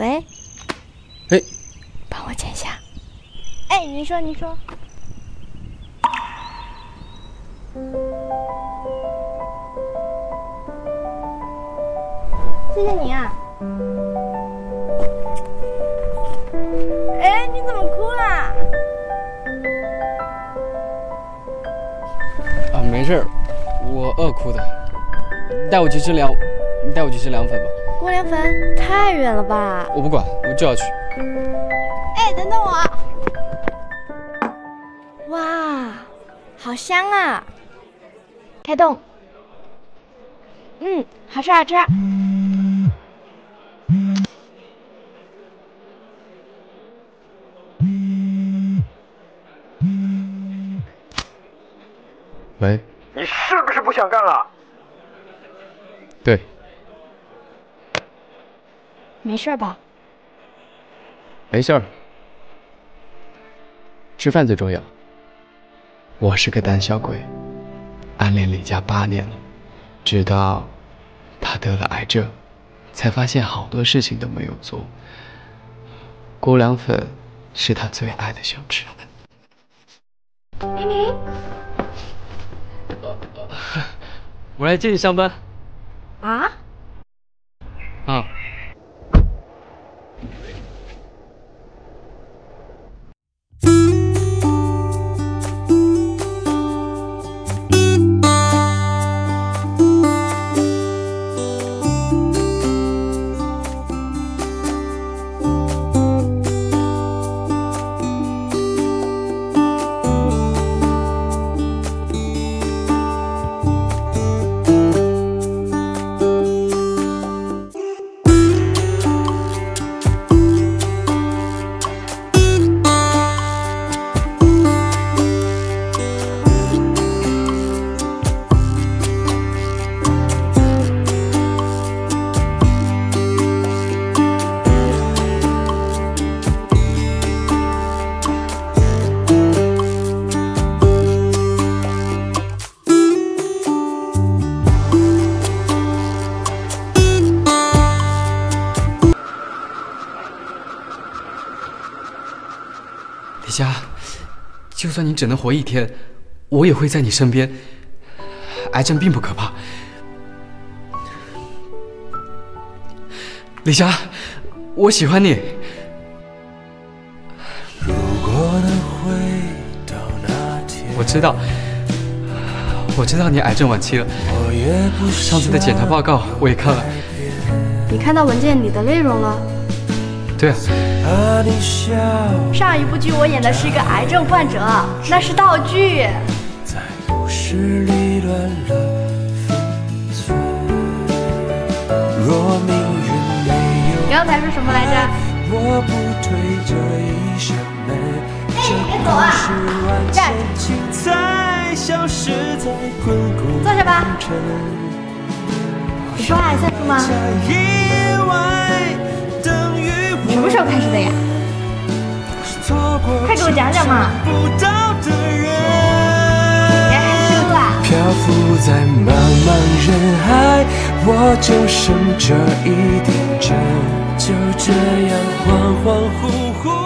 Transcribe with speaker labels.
Speaker 1: 喂，
Speaker 2: 哎，
Speaker 1: 帮我签下。哎，您说，您说。谢谢您啊。哎，你怎么哭啦？
Speaker 2: 啊，没事儿，我饿哭的。带我去吃凉，带我去吃凉粉吧。
Speaker 1: 过凉粉太远了吧？
Speaker 2: 我不管，我就要去。
Speaker 1: 哎，等等我。哇，好香啊！开动。嗯，好吃好吃。
Speaker 2: 喂，
Speaker 3: 你是不是不想干了？
Speaker 2: 对，
Speaker 1: 没事吧？
Speaker 2: 没事儿，吃饭最重要。我是个胆小鬼，暗恋李佳八年了，直到他得了癌症，才发现好多事情都没有做。锅凉粉是他最爱的小吃。
Speaker 1: 明明，
Speaker 2: 我来接你上班。
Speaker 1: 啊？
Speaker 2: 啊。李佳，就算你只能活一天，我也会在你身边。癌症并不可怕。李佳，我喜欢你。我知道，我知道你癌症晚期了。上次的检查报告我也看了。
Speaker 1: 你看到文件里的内容了？
Speaker 2: 对啊。
Speaker 1: 上一部剧我演的是一个癌症患者，那是道具。刚才说什么来着？哎，别走啊！站！坐下吧。你说话还算数吗？什么时候开始的呀？快给我讲讲嘛！漂浮在茫茫人海，我就剩这一点真，就这样恍恍惚惚。